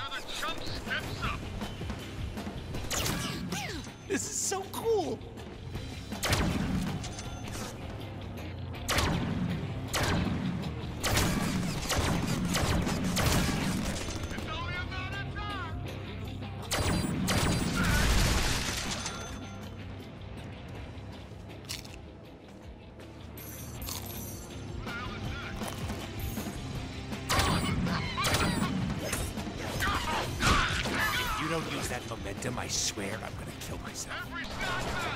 Another chump steps up. This is so cool. Momentum, I swear I'm gonna kill myself.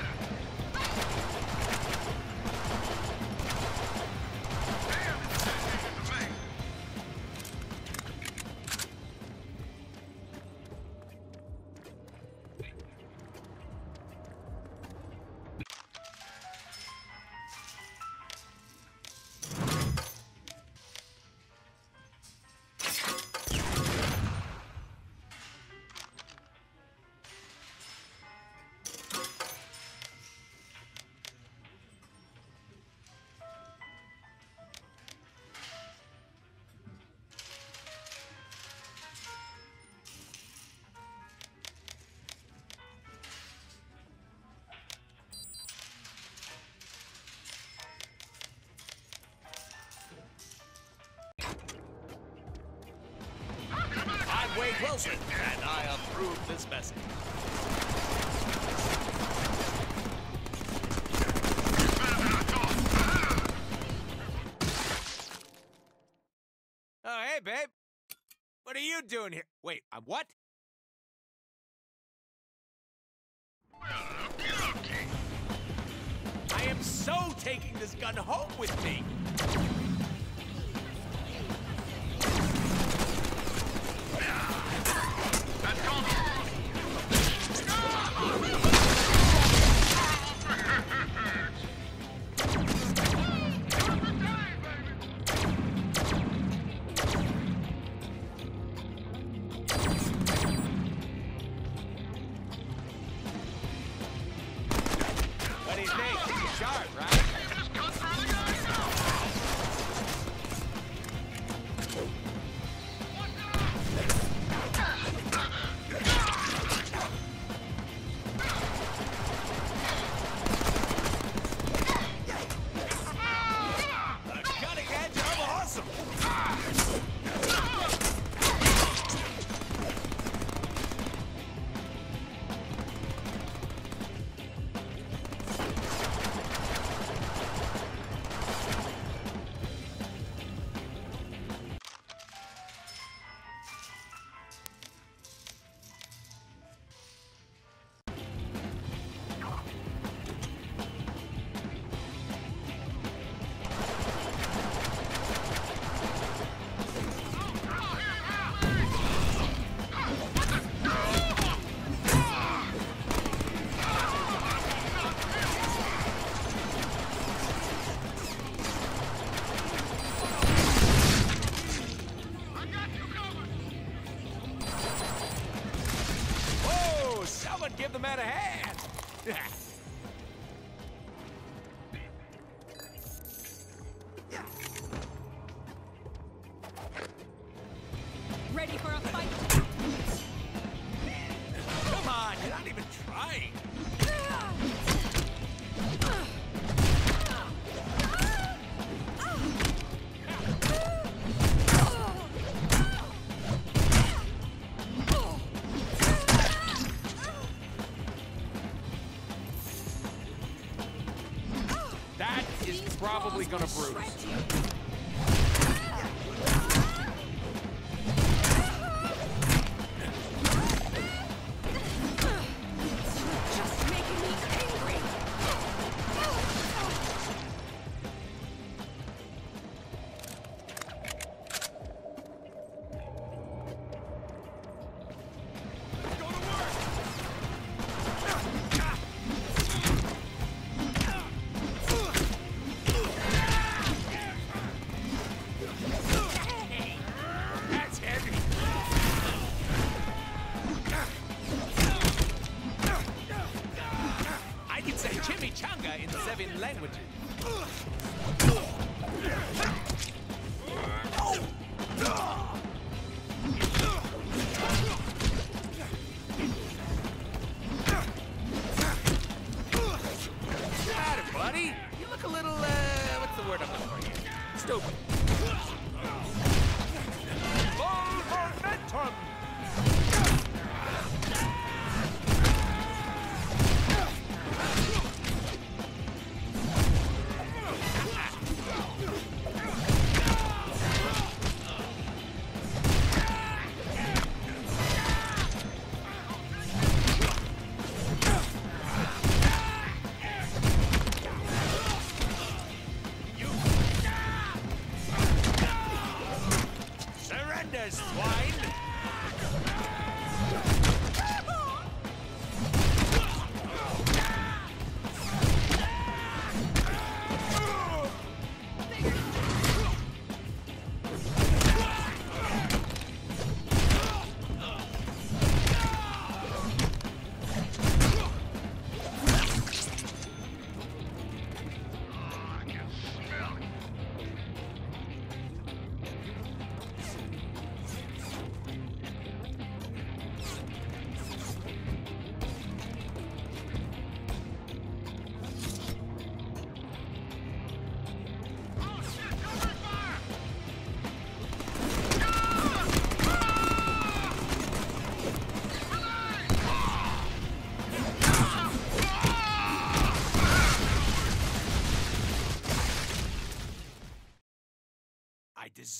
Wilson, and I approve this message. Oh, hey, babe. What are you doing here? Wait, I'm what? I am so taking this gun home with me. Gonna will word I'm for here. Stupid.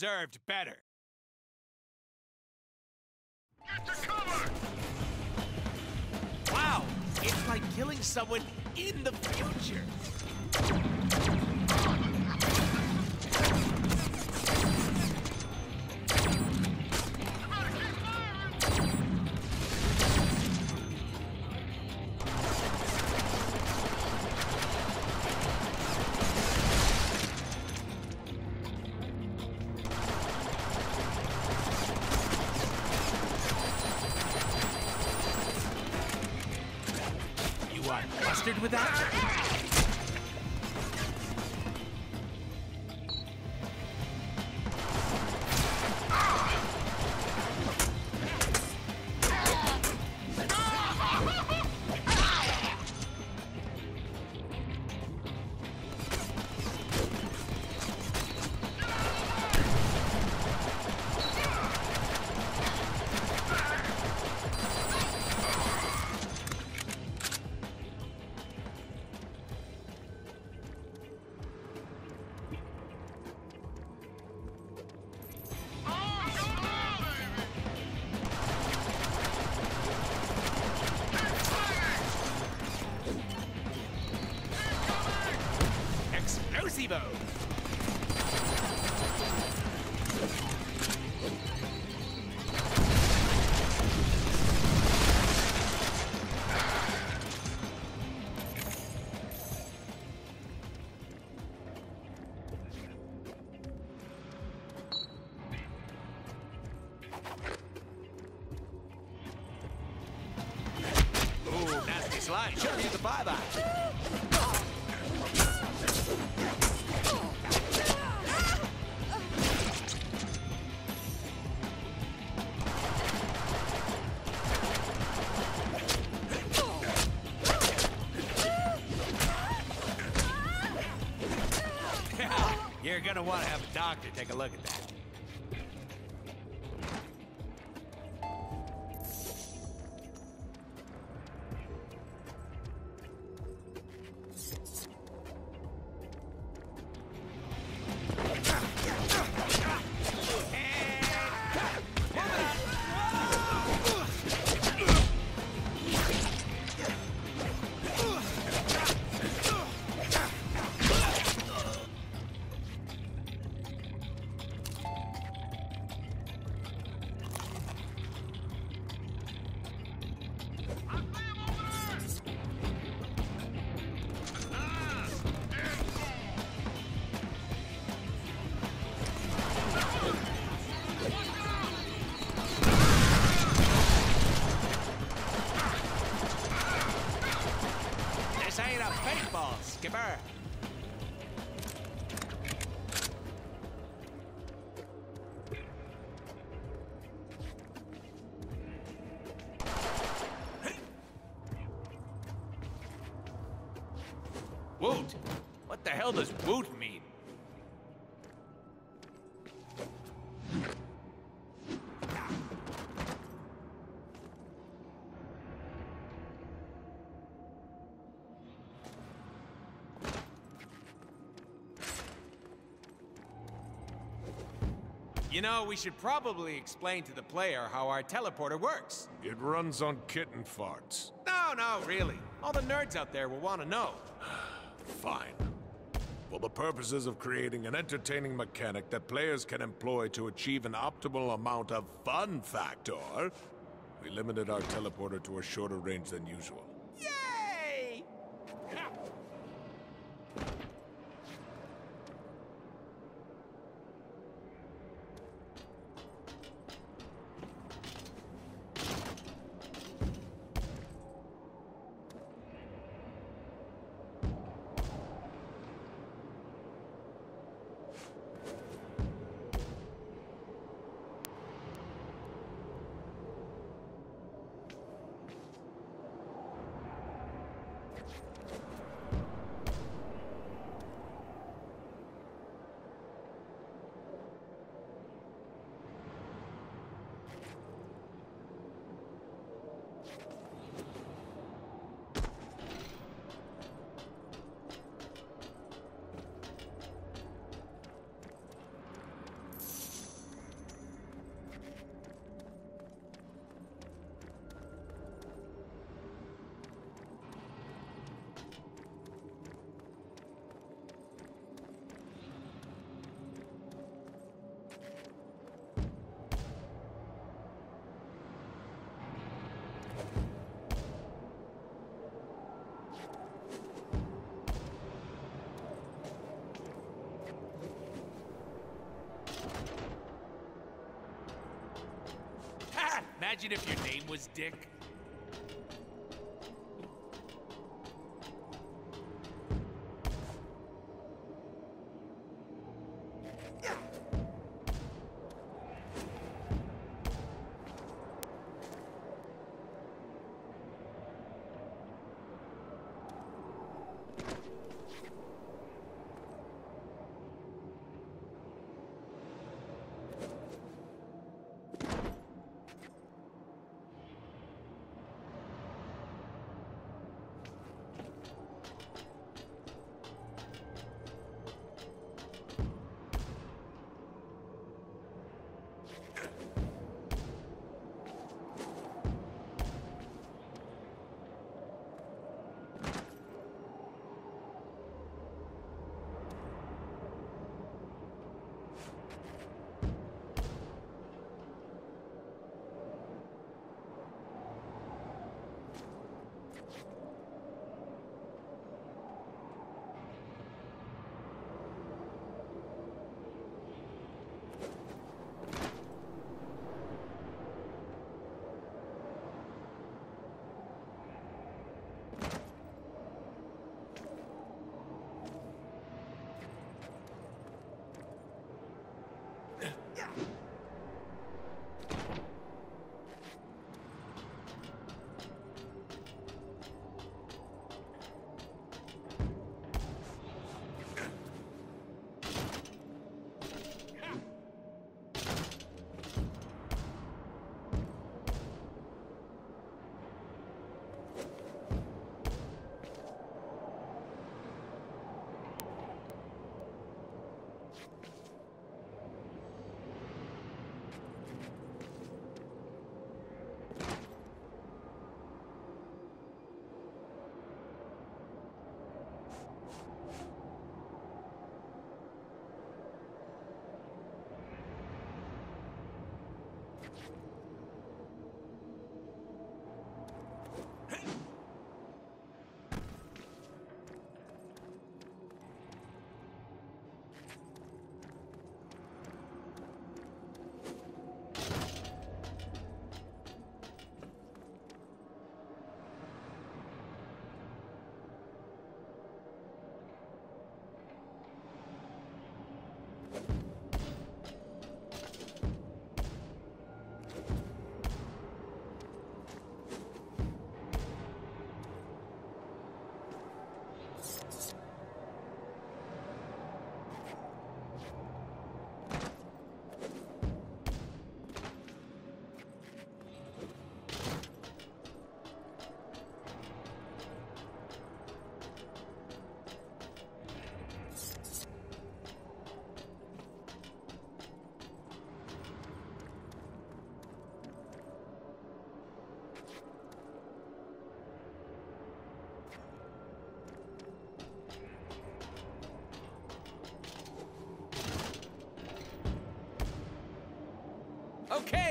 Deserved better. Get to cover! Wow, it's like killing someone in the future. You're gonna want to have a doctor take a look at You know, we should probably explain to the player how our teleporter works. It runs on kitten farts. No, no, really. All the nerds out there will want to know. Fine. For the purposes of creating an entertaining mechanic that players can employ to achieve an optimal amount of fun factor, we limited our teleporter to a shorter range than usual. Imagine if your name was Dick.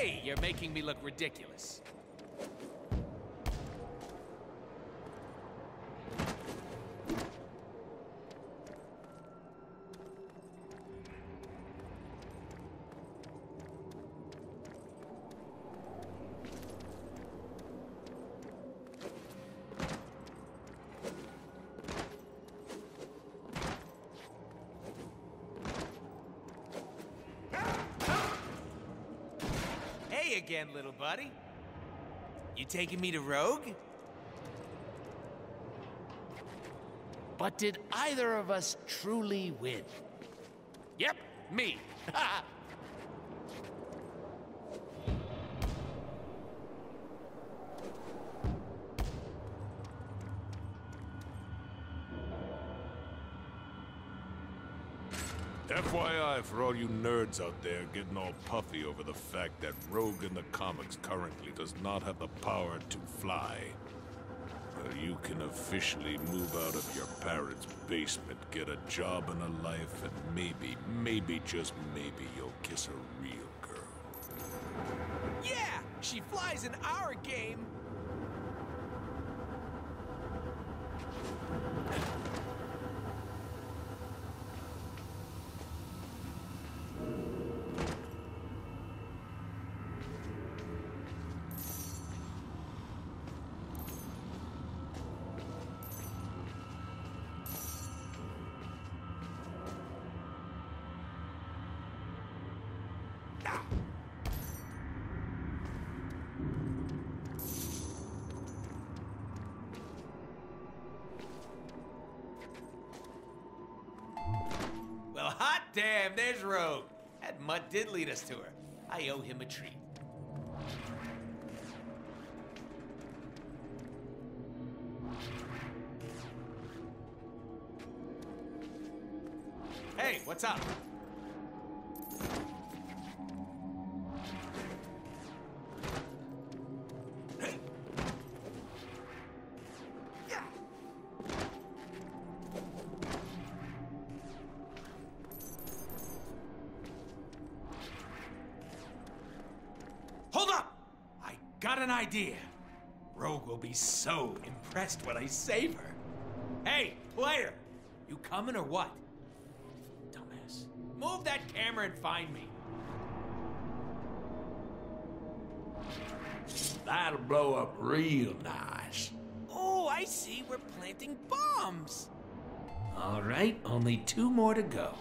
Okay, you're making me look ridiculous. Hey again, little buddy. You taking me to Rogue? But did either of us truly win? Yep, me. for all you nerds out there getting all puffy over the fact that Rogue in the comics currently does not have the power to fly. Well, you can officially move out of your parents' basement, get a job and a life, and maybe, maybe, just maybe you'll kiss a real girl. Yeah, she flies in our game. Well, hot damn, there's Rogue. That mutt did lead us to her. I owe him a treat. Hey, what's up? Idea. Rogue will be so impressed when I save her. Hey, player! You coming or what? Dumbass. Move that camera and find me. That'll blow up real nice. Oh, I see. We're planting bombs. All right, only two more to go.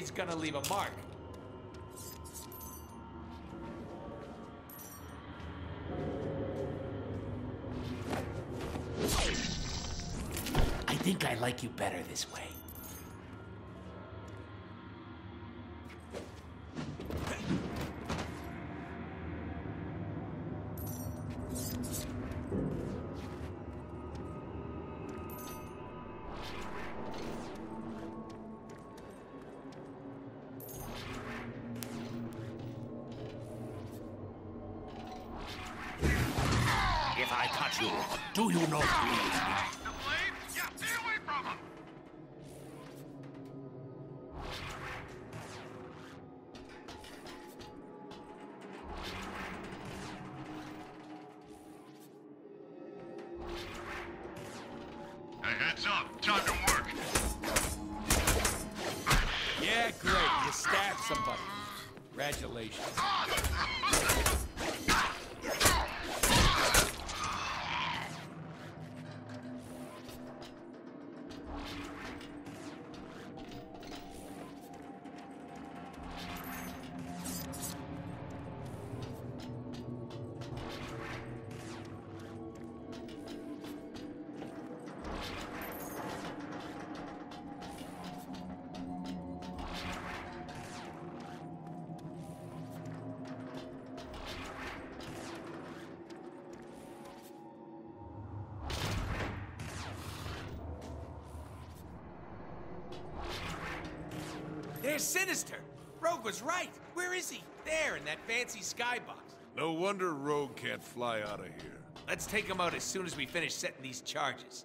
Is gonna leave a mark. I think I like you better this way. Sinister. Rogue was right. Where is he? There, in that fancy skybox. No wonder Rogue can't fly out of here. Let's take him out as soon as we finish setting these charges.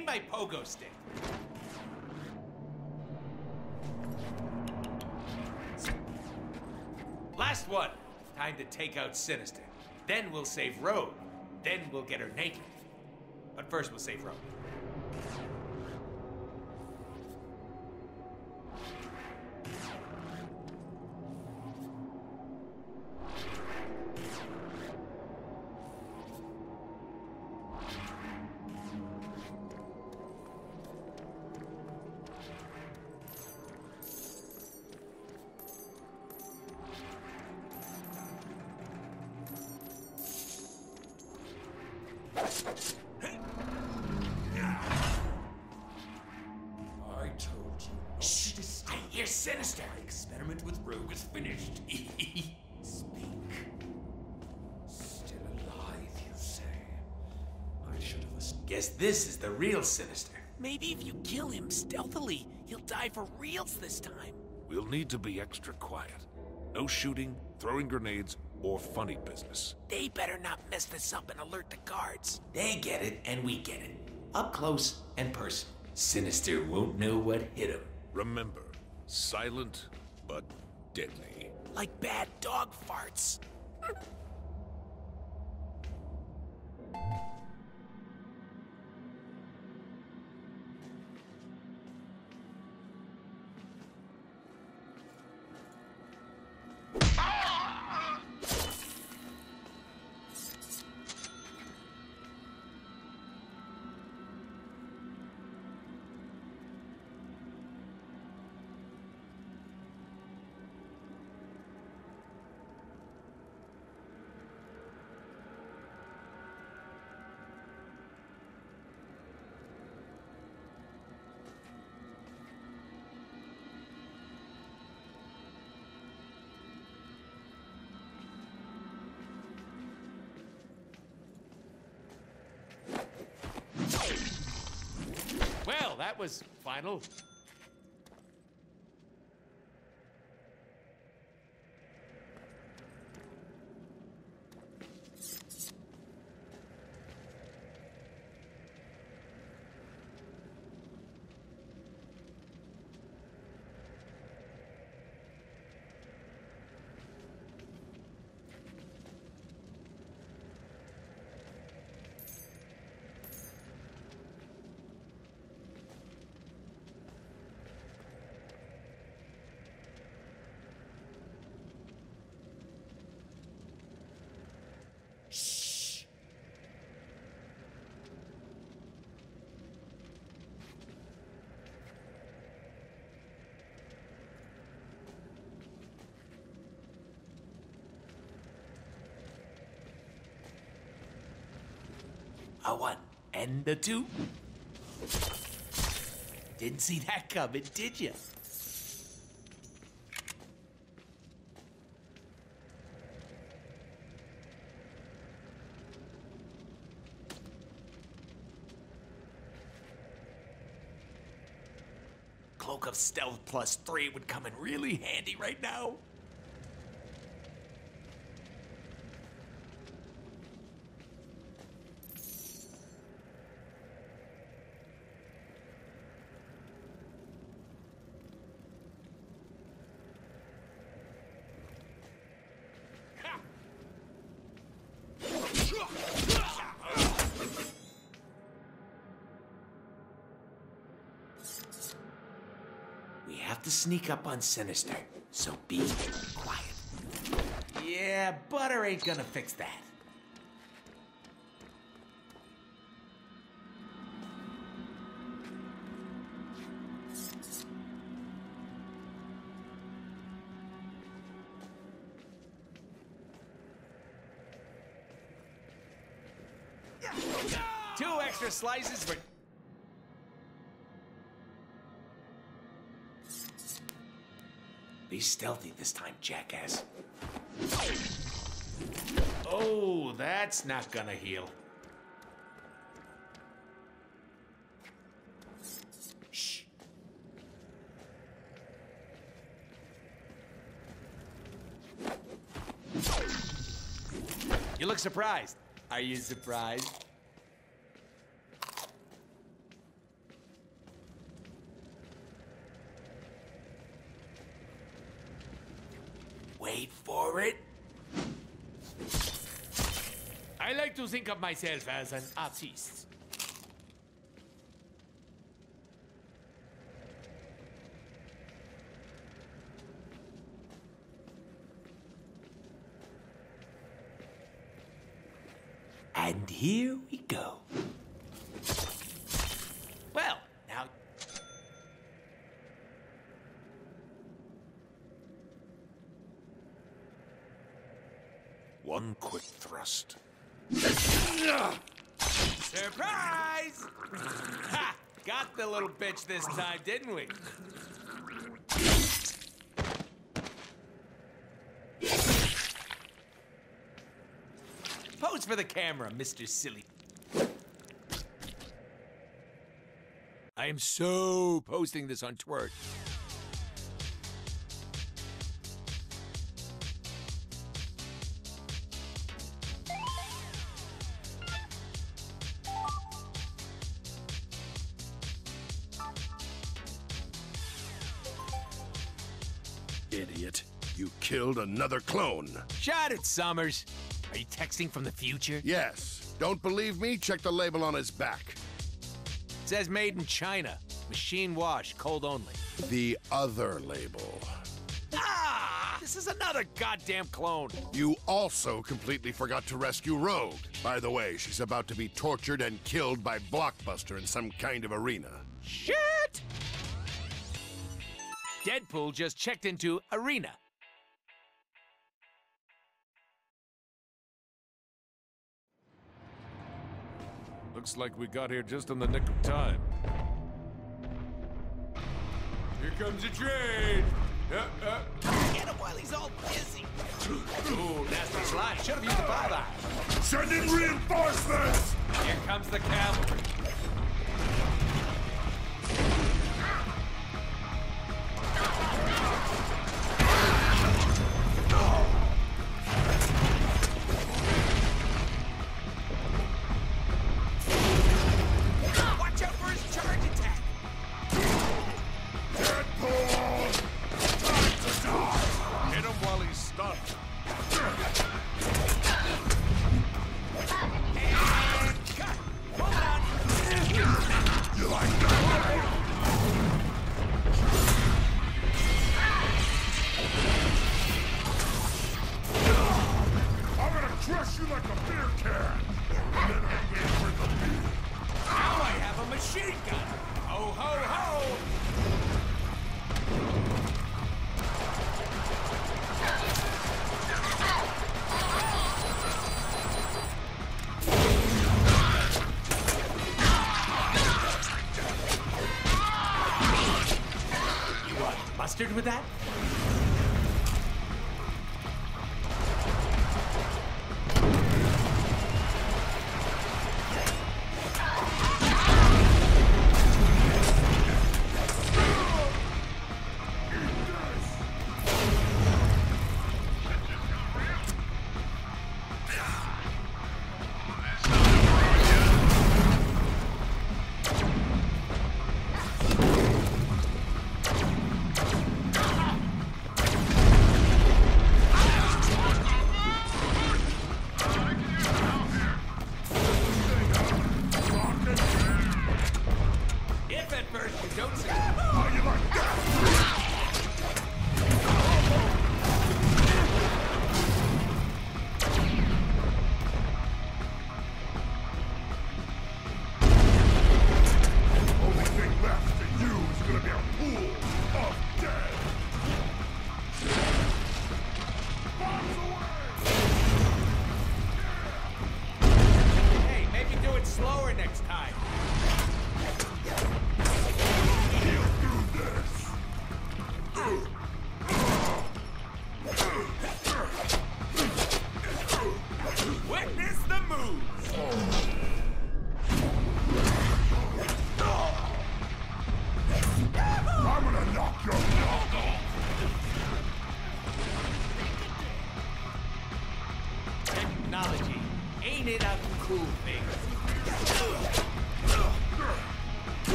Need my pogo stick. Last one. Time to take out Sinister. Then we'll save Rogue. Then we'll get her naked. But first, we'll save Rogue. Real Sinister. Maybe if you kill him stealthily, he'll die for reals this time. We'll need to be extra quiet. No shooting, throwing grenades, or funny business. They better not mess this up and alert the guards. They get it, and we get it. Up close and personal. Sinister won't know what hit him. Remember, silent but deadly. Like bad dog farts. that was final. A one and a two. Didn't see that coming, did you? Cloak of Stealth plus three would come in really handy right now. We have to sneak up on Sinister, so be quiet. Yeah, butter ain't gonna fix that. Two extra slices for Be stealthy this time, jackass. Oh, that's not gonna heal. Shh. You look surprised. Are you surprised? Wait for it. I like to think of myself as an artist. And here we go. The bitch this time, didn't we? Pose for the camera, Mr. Silly. I am so posting this on Twitter. Another clone. Shut it, Summers. Are you texting from the future? Yes. Don't believe me? Check the label on his back. says made in China. Machine wash, cold only. The other label. Ah! This is another goddamn clone. You also completely forgot to rescue Rogue. By the way, she's about to be tortured and killed by Blockbuster in some kind of arena. Shit! Deadpool just checked into Arena. Looks like we got here just in the nick of time. Here comes a train. Uh, uh. Get him while he's all busy. Ooh, nasty slide. Should have used the five eye. Send in reinforcements! Here comes the cavalry.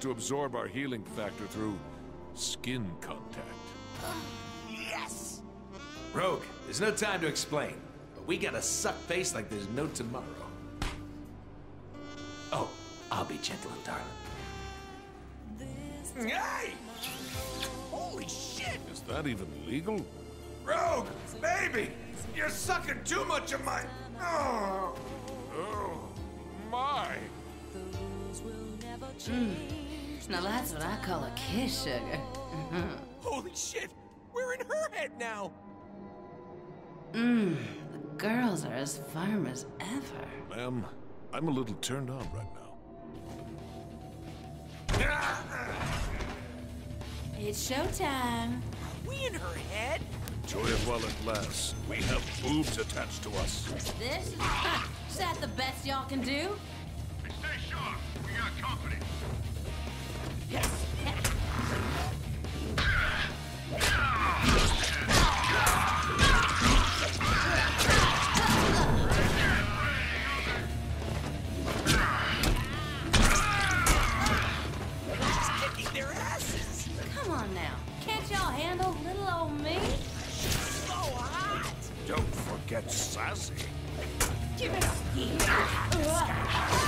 To absorb our healing factor through skin contact. Yes! Rogue, there's no time to explain, but we gotta suck face like there's no tomorrow. Oh, I'll be gentle and darling. Hey! Holy shit! Is that even legal? Rogue! Baby! You're sucking too much of my. Oh! Oh, my! Now that's what I call a kiss, sugar. Holy shit! We're in her head now! Mmm, the girls are as firm as ever. Ma'am, I'm a little turned on right now. It's showtime. We in her head? Enjoy it while it lasts. We have boobs attached to us. This is, is that the best y'all can do? Stay sharp. We got company. Don't forget sassy. Give it up!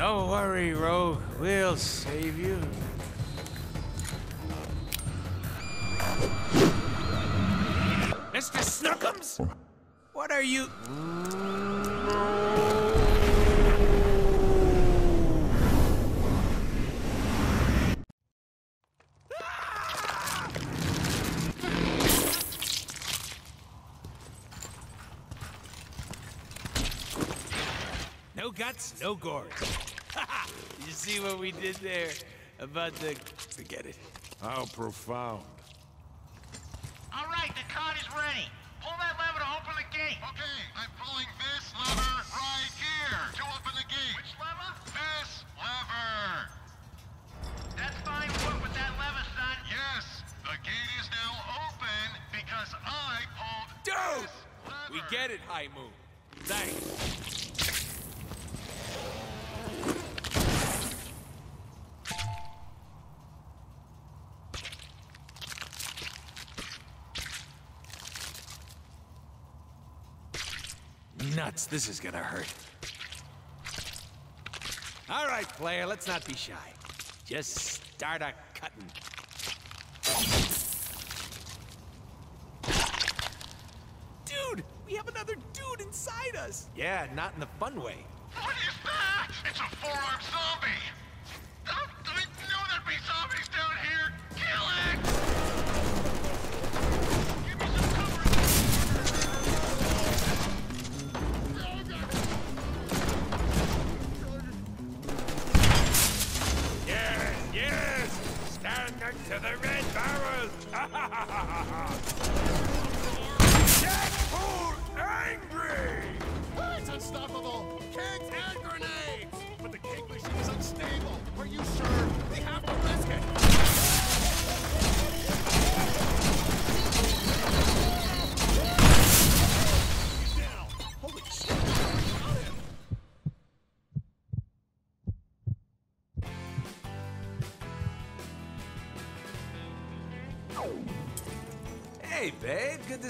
Don't worry, Rogue. We'll save you. Mr. Snookums? What are you... No guts, no gore. You see what we did there? About the... Forget it. How profound. All right, the cart is ready. Pull that lever to open the gate. Okay, I'm pulling this lever right here to open the gate. Which lever? This lever. That's fine work with that lever, son. Yes, the gate is now open because I pulled Dude! this lever. We get it, High Moon. Thanks. Nuts, this is gonna hurt. All right, player, let's not be shy. Just start a cutting. Dude, we have another dude inside us. Yeah, not in the fun way. What is that? It's a four-armed zombie.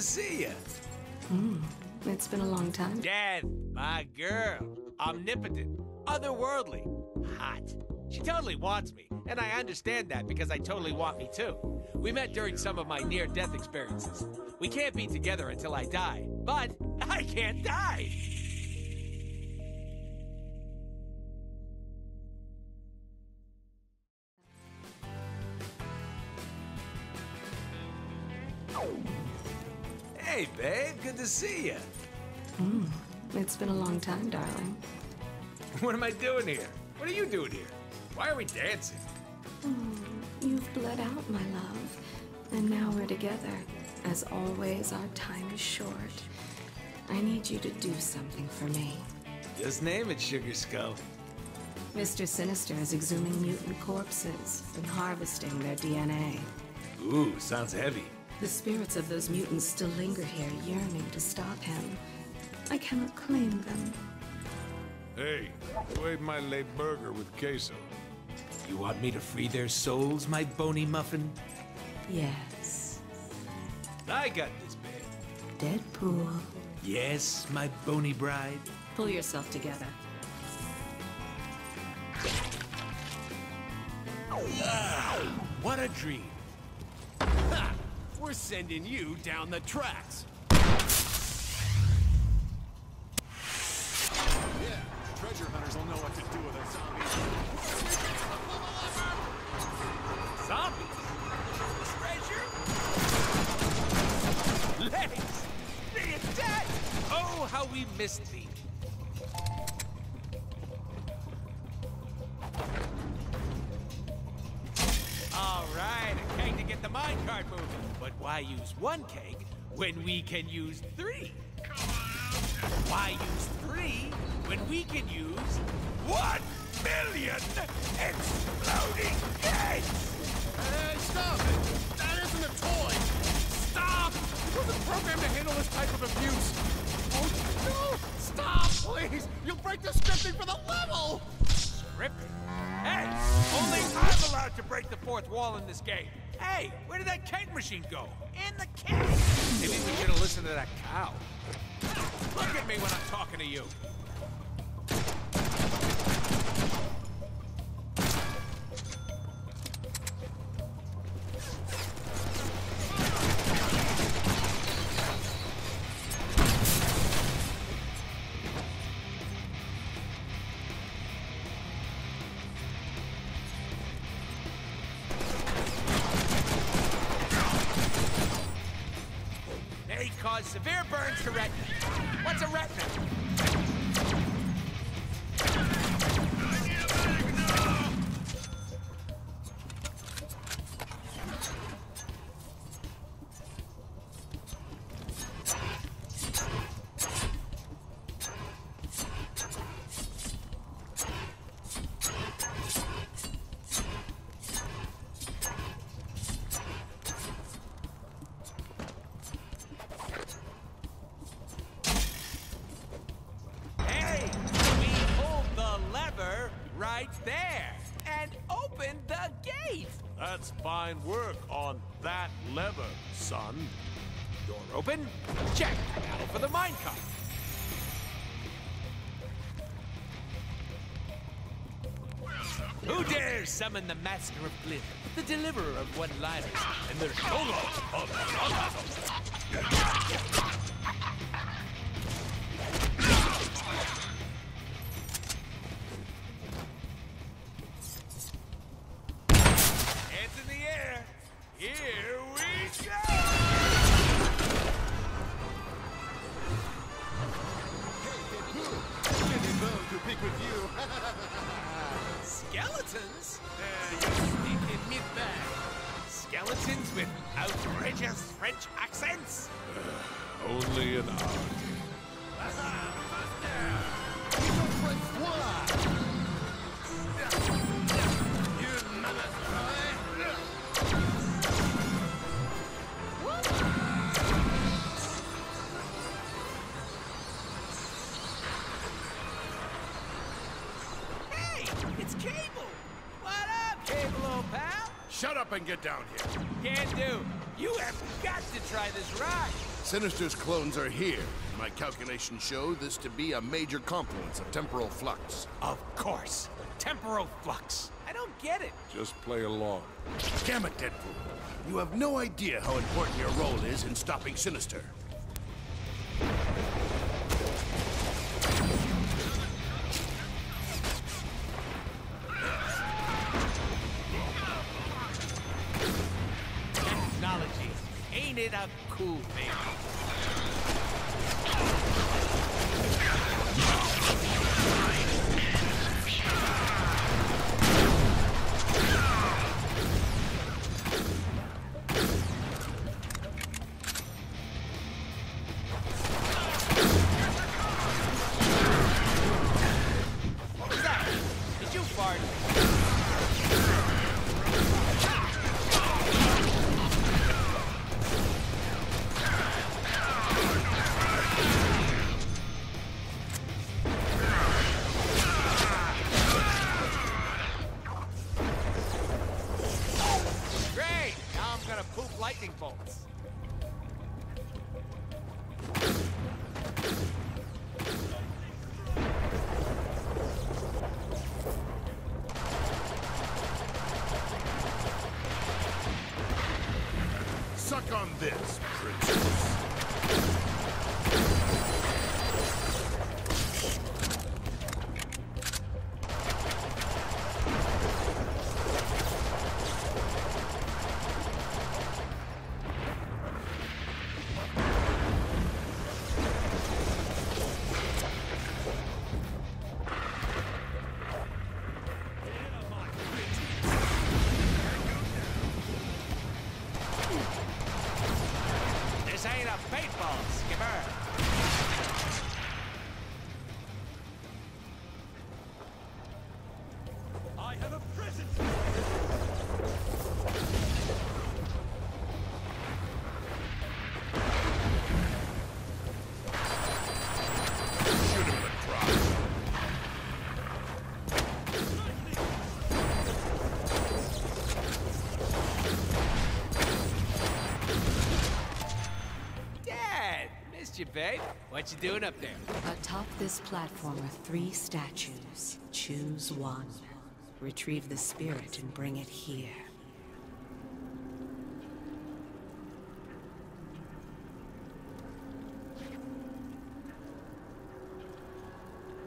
To see you. Mm, it's been a long time. Dad, my girl. Omnipotent, otherworldly, hot. She totally wants me, and I understand that because I totally want me too. We met during some of my near death experiences. We can't be together until I die, but I can't die. Hey, babe, good to see you. Hmm, it's been a long time, darling. What am I doing here? What are you doing here? Why are we dancing? Hmm, you've bled out, my love. And now we're together. As always, our time is short. I need you to do something for me. Just name it, Sugar Skull. Mr. Sinister is exhuming mutant corpses and harvesting their DNA. Ooh, sounds heavy. The spirits of those mutants still linger here, yearning to stop him. I cannot claim them. Hey, wave my late burger with queso? You want me to free their souls, my bony muffin? Yes. I got this, babe. Deadpool. Yes, my bony bride. Pull yourself together. Ah, what a dream. We're sending you down the tracks! Can use three? Why use three when we can use one million exploding kegs? Hey, stop it! That isn't a toy! Stop! It wasn't programmed to handle this type of abuse! Oh, no! Stop, please! You'll break the scripting for the level! Scripting? Hey, only I'm allowed to break the fourth wall in this game. Hey, where did that cake machine go? In the keg. Maybe we should have listened to that cow. Look at me when I'm talking to you. Severe burns to retina. What's a retina? Summon the Master of Glitter, the deliverer of one-liners, and the Shogun of sarcasm? Up and get down here. Can do. You have got to try this ride. Sinister's clones are here. My calculations show this to be a major confluence of temporal flux. Of course. Temporal flux. I don't get it. Just play along. Damn it, Deadpool. You have no idea how important your role is in stopping Sinister. Cool thing? What you doing up there? Atop this platform are three statues. Choose one. Retrieve the spirit and bring it here.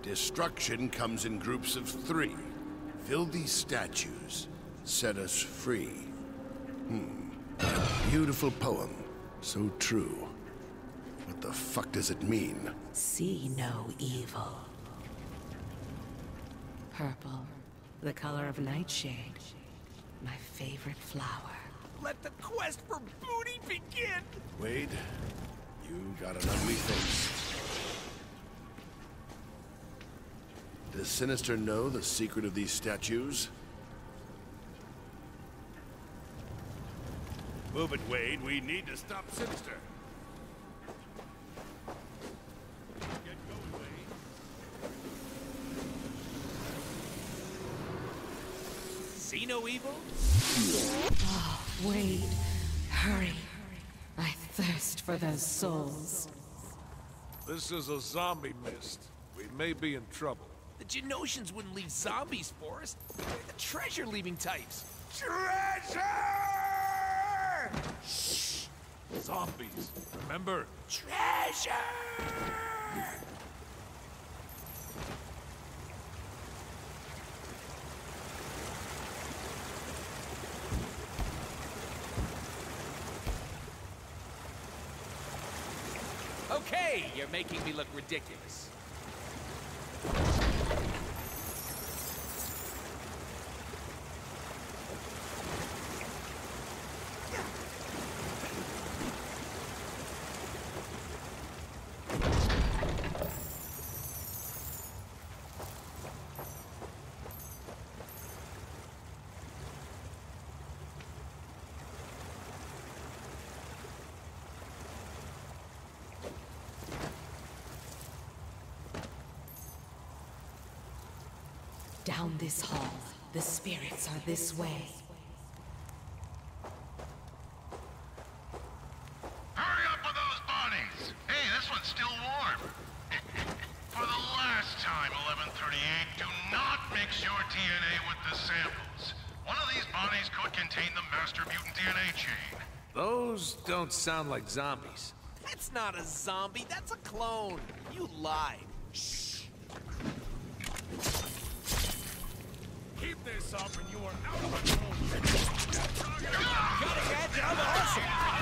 Destruction comes in groups of three. Fill these statues. Set us free. Hmm. A beautiful poem. So true. What the fuck does it mean? See no evil. Purple, the color of nightshade. My favorite flower. Let the quest for booty begin! Wade, you got an ugly face. Does Sinister know the secret of these statues? Move it, Wade. We need to stop Sinister. Get going, Wade. See no evil? Oh, Wade, hurry. I thirst for those souls. This is a zombie mist. We may be in trouble. The Genoshans wouldn't leave zombies for us. They're the treasure-leaving types. Treasure! Shh! Zombies. Remember? Treasure! Okay, you're making me look ridiculous. Down this hall. The spirits are this way. Hurry up with those bodies! Hey, this one's still warm. For the last time, 1138, do not mix your DNA with the samples. One of these bodies could contain the master mutant DNA chain. Those don't sound like zombies. That's not a zombie, that's a clone. You lied. And you are out of control. Cutting edge, I'm awesome.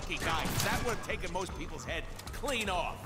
Lucky guy. That would have taken most people's head clean off.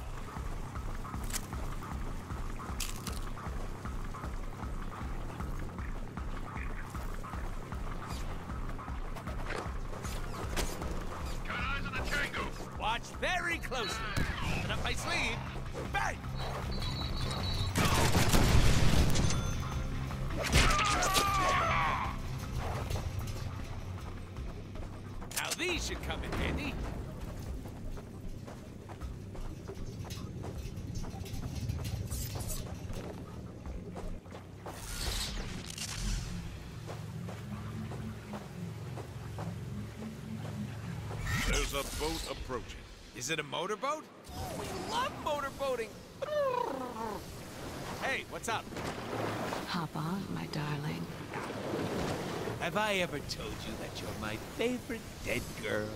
Is it a motorboat? We love motorboating. Hey, what's up? Hop on, my darling. Have I ever told you that you're my favorite dead girl?